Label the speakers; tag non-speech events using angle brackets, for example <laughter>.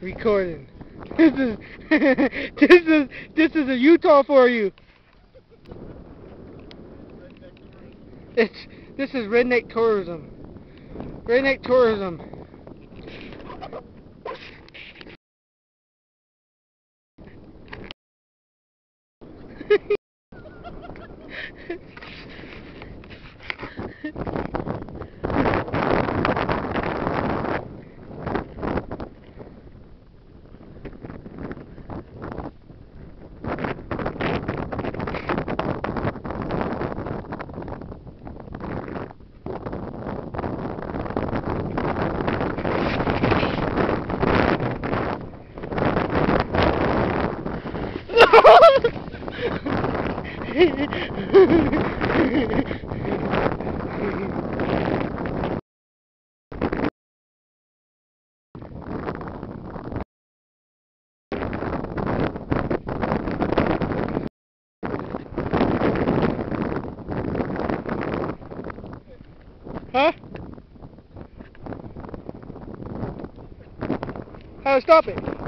Speaker 1: recording. <laughs> This is <laughs> this is this is a Utah for you. It's this is redneck tourism. Redneck tourism. <laughs> Huh? How to stop it?